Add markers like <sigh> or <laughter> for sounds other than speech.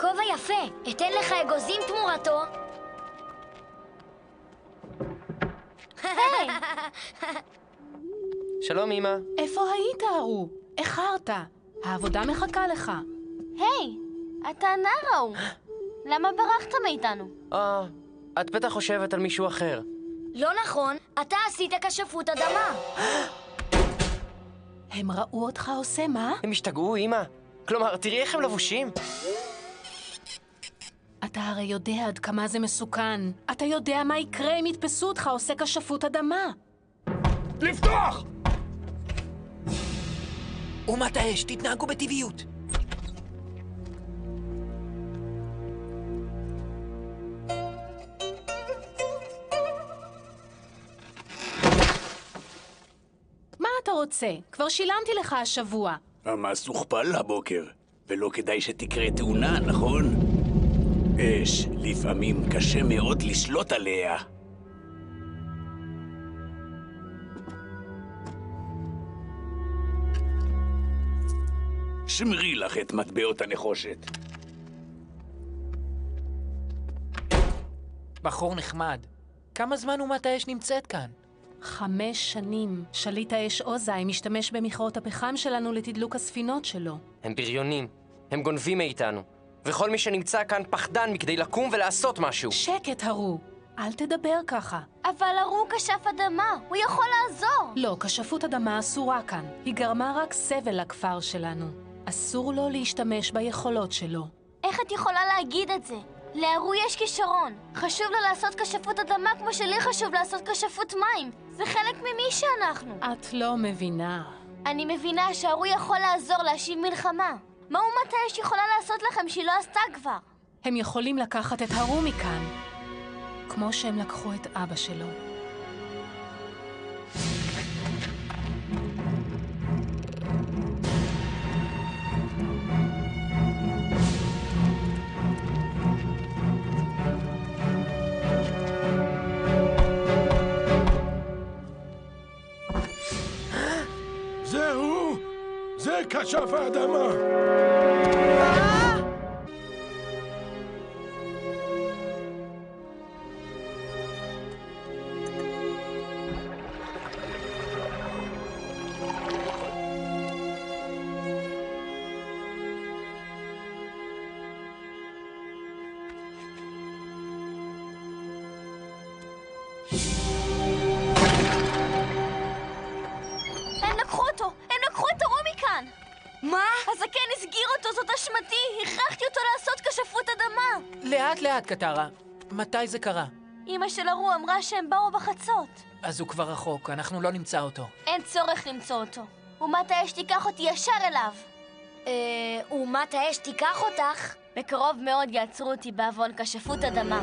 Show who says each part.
Speaker 1: כובע יפה, אתן לך אגוזים תמורתו. <laughs>
Speaker 2: שלום, אמא.
Speaker 3: איפה היית, ארו? איחרת. העבודה מחכה לך.
Speaker 4: היי, אתה הנער ההוא. <gasps> למה ברחת מאיתנו?
Speaker 2: אה, את בטח חושבת על מישהו אחר.
Speaker 1: לא נכון, אתה עשית כשפות אדמה. <gasps>
Speaker 3: הם ראו אותך עושה מה?
Speaker 2: הם השתגעו, אמא. כלומר, תראי איך הם לבושים. <gasps>
Speaker 3: אתה הרי יודע עד כמה זה מסוכן. אתה יודע מה יקרה אם יתפסו אותך עושה כשפות אדמה.
Speaker 5: לפתוח!
Speaker 6: אומת האש, תתנהגו בטבעיות.
Speaker 3: מה אתה רוצה? כבר שילמתי לך השבוע.
Speaker 5: המס הוכפל הבוקר, ולא כדאי שתקרה תאונה, נכון? אש, לפעמים קשה מאוד לשלוט עליה. שמרי לך את מטבעות הנחושת.
Speaker 6: בחור נחמד. כמה זמן אומת האש נמצאת כאן?
Speaker 3: חמש שנים. שליט האש עוזאי משתמש במכרות הפחם שלנו לתדלוק הספינות שלו.
Speaker 2: הם בריונים. הם גונבים מאיתנו. וכל מי שנמצא כאן פחדן מכדי לקום ולעשות משהו.
Speaker 3: שקט, הרו. אל תדבר ככה.
Speaker 4: אבל הרו כשף אדמה, הוא יכול לעזור.
Speaker 3: לא, כשפות אדמה אסורה כאן. היא גרמה רק סבל לכפר שלנו. אסור לו להשתמש ביכולות שלו.
Speaker 4: איך את יכולה להגיד את זה? להרו יש כישרון. חשוב לו לעשות כשפות אדמה כמו שלי חשוב לעשות כשפות מים. זה חלק ממי שאנחנו.
Speaker 3: את לא מבינה.
Speaker 4: אני מבינה שהרו יכול לעזור להשיב מלחמה. מה אומת האש יכולה לעשות לכם שהיא לא עשתה כבר?
Speaker 3: הם יכולים לקחת את הרו מכאן, כמו שהם לקחו את אבא שלו.
Speaker 7: זהו! זה כשף האדמה!
Speaker 4: הם הזקן כן הסגיר אותו, זאת אשמתי! הכרחתי אותו לעשות כשפות אדמה!
Speaker 6: לאט-לאט, קטרה. מתי זה קרה?
Speaker 4: אמא של ארו אמרה שהם באו בחצות.
Speaker 6: אז הוא כבר רחוק, אנחנו לא נמצא אותו.
Speaker 4: אין צורך למצוא אותו. אומת האש תיקח אותי ישר אליו.
Speaker 1: אה... אומת האש תיקח אותך?
Speaker 4: בקרוב מאוד יעצרו אותי בעוון כשפות אדמה.